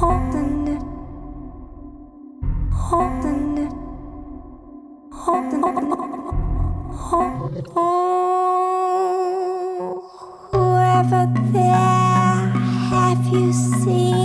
holding it, holding it, holding it, hold it. Oh, whoever there, have you seen?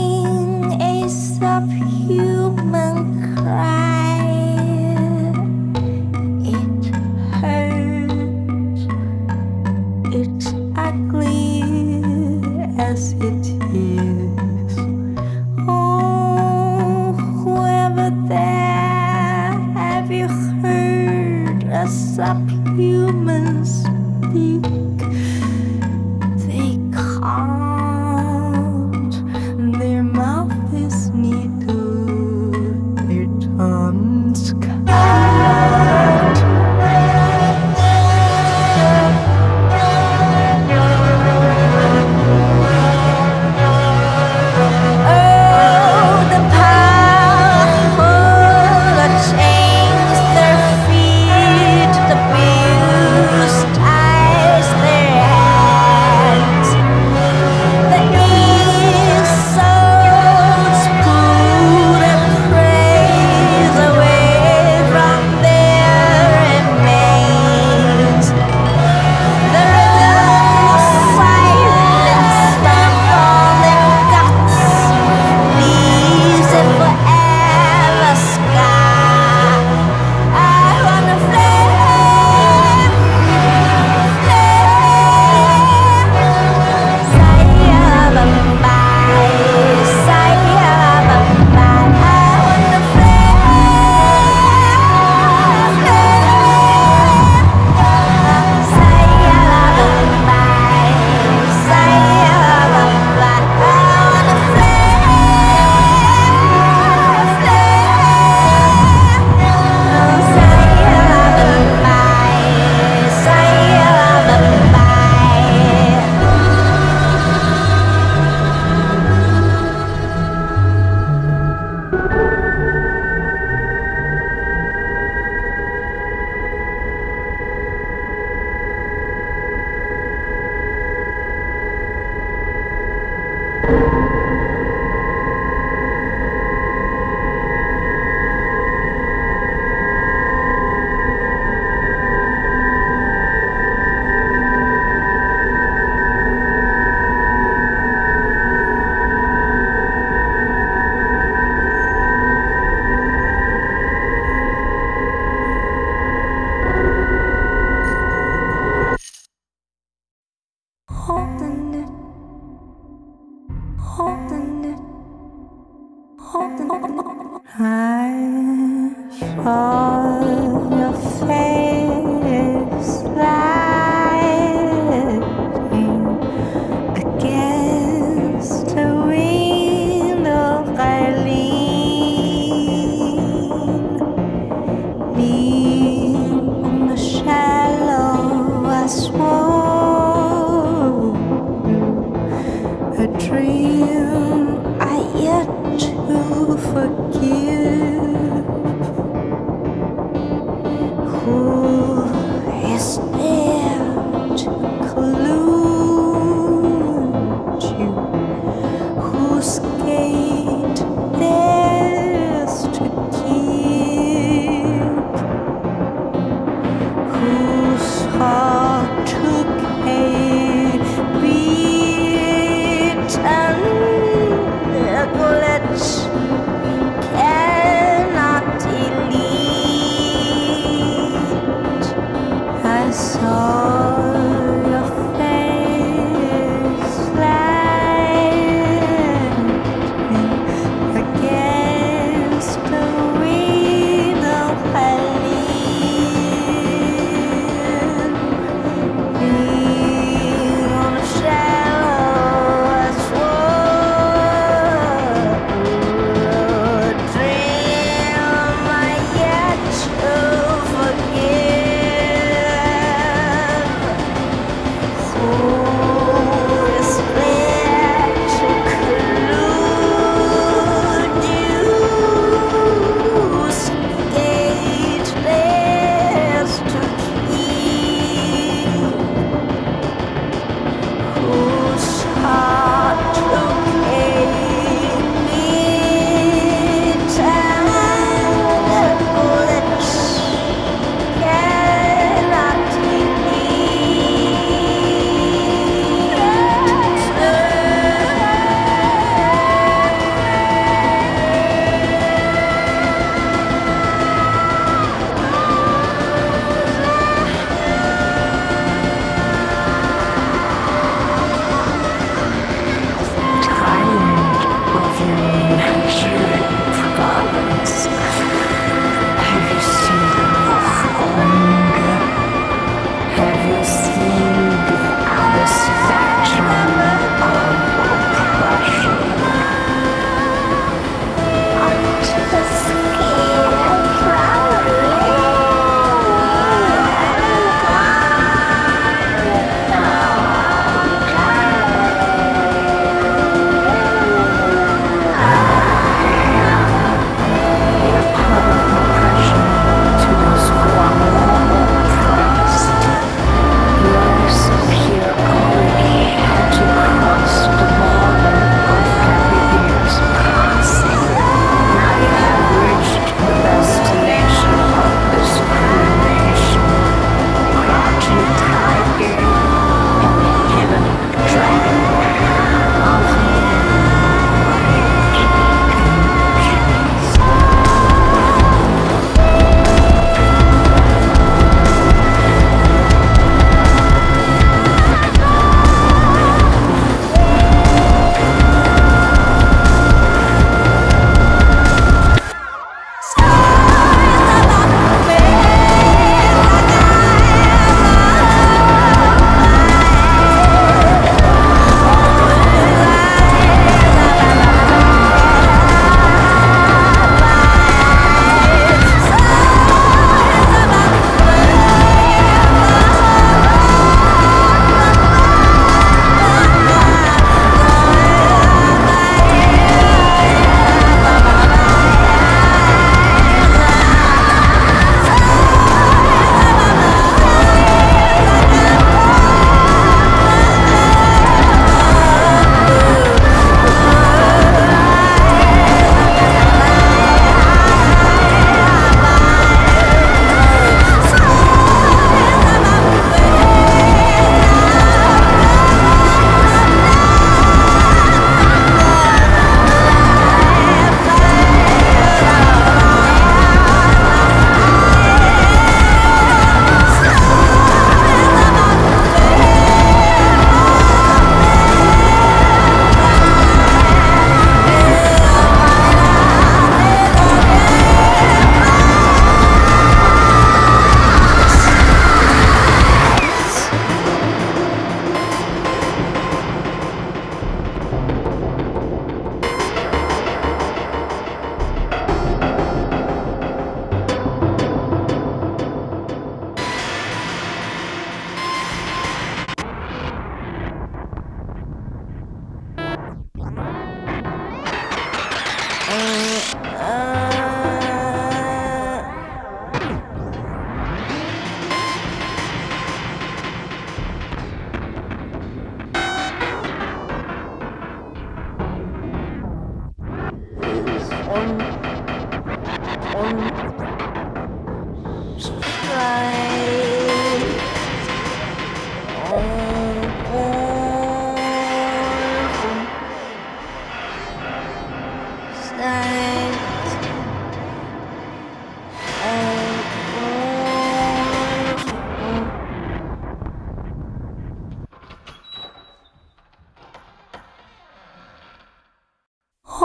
free.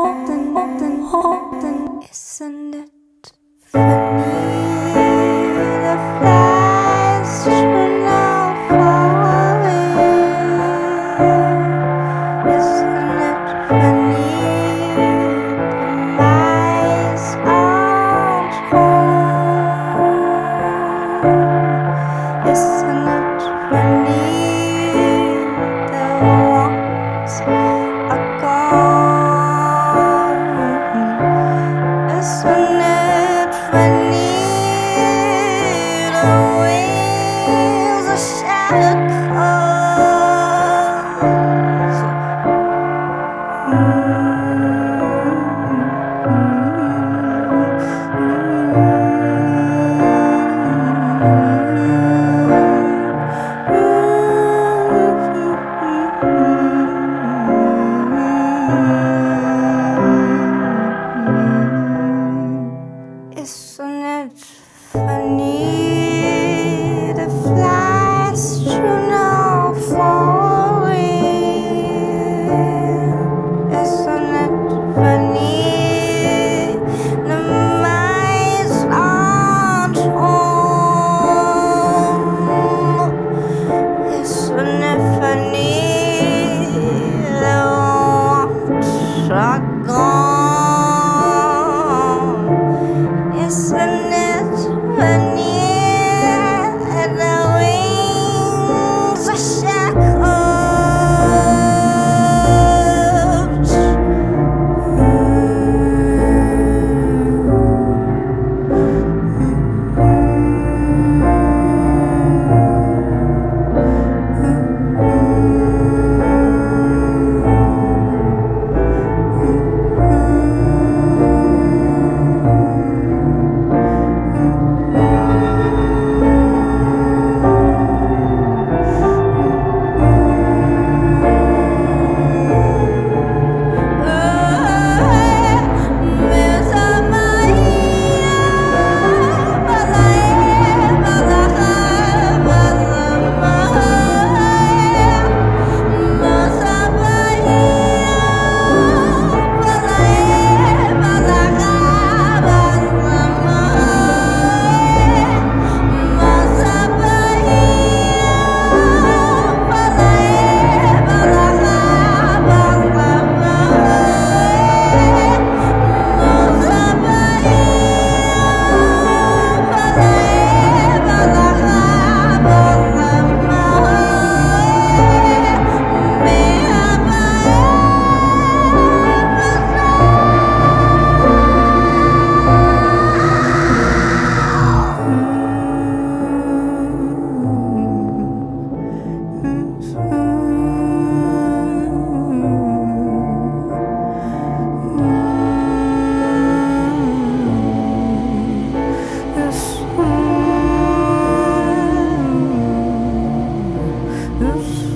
어? enough.